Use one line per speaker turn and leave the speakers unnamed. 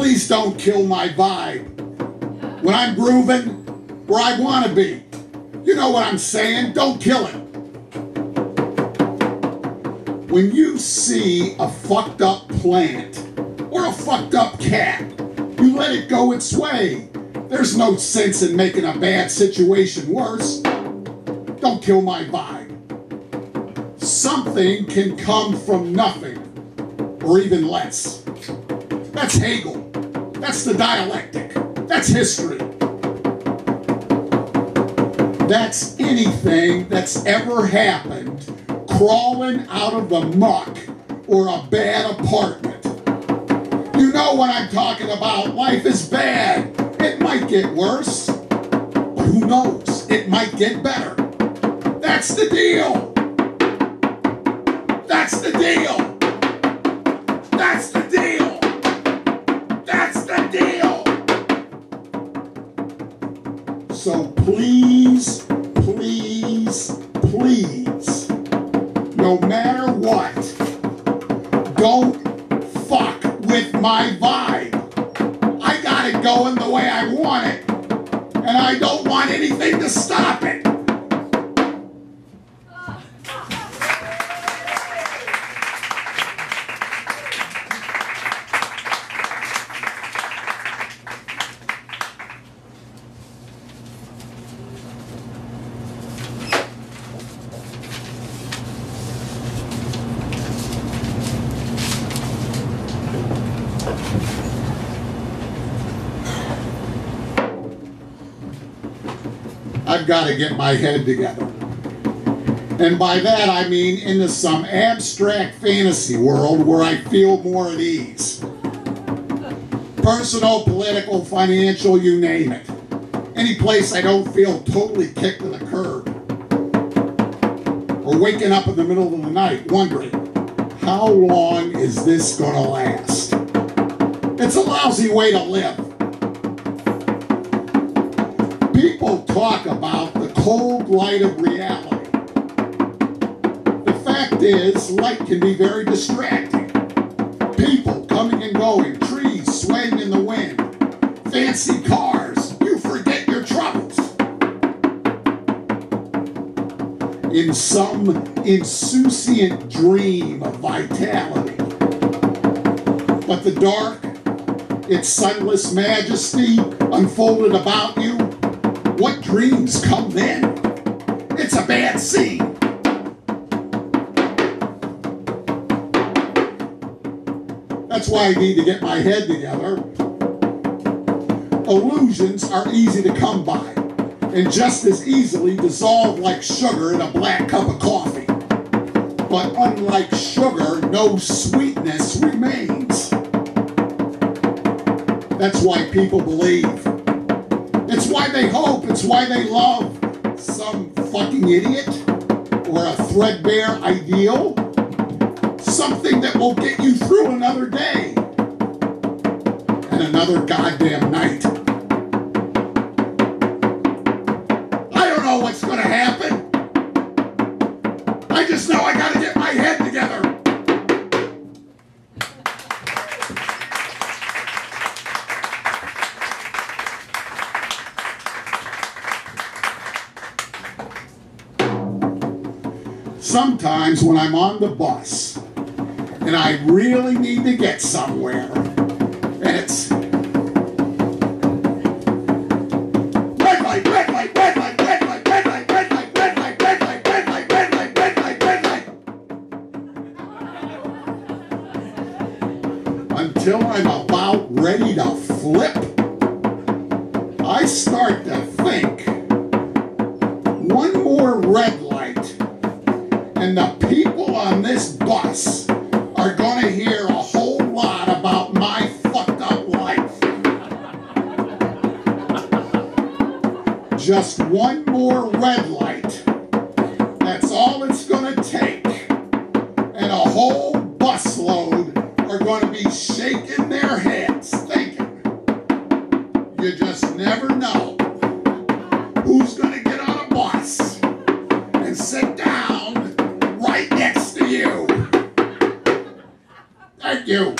please don't kill my vibe. When I'm grooving where I want to be. You know what I'm saying? Don't kill it. When you see a fucked up plant or a fucked up cat, you let it go its way. There's no sense in making a bad situation worse. Don't kill my vibe. Something can come from nothing, or even less. That's Hegel. That's the dialectic. That's history. That's anything that's ever happened crawling out of the muck or a bad apartment. You know what I'm talking about. Life is bad. It might get worse. But who knows? It might get better. That's the deal. That's the deal. So please, please, please, no matter what, don't fuck with my vibe. I got it going the way I want it, and I don't want anything to stop it. I've got to get my head together. And by that I mean into some abstract fantasy world where I feel more at ease. Personal, political, financial, you name it. Any place I don't feel totally kicked to the curb. Or waking up in the middle of the night wondering, how long is this going to last? It's a lousy way to live. People talk about the cold light of reality. The fact is, light can be very distracting. People coming and going, trees swaying in the wind, fancy cars, you forget your troubles. In some insouciant dream of vitality. But the dark, its sunless majesty unfolded about you, what dreams come then? It's a bad scene. That's why I need to get my head together. Illusions are easy to come by and just as easily dissolve like sugar in a black cup of coffee. But unlike sugar, no sweetness remains. That's why people believe. It's why they hope. It's why they love some fucking idiot or a threadbare ideal. Something that will get you through another day and another goddamn night. Sometimes when I'm on the bus and I really need to get somewhere, and it's red light, red light, red light. Until I'm about ready to flip, I start to think one more red light and the people on this bus are going to hear a whole lot about my fucked up life. Just one more red light. That's all it's going to take. And a whole busload are going to be shaking their heads thinking, you just never know you.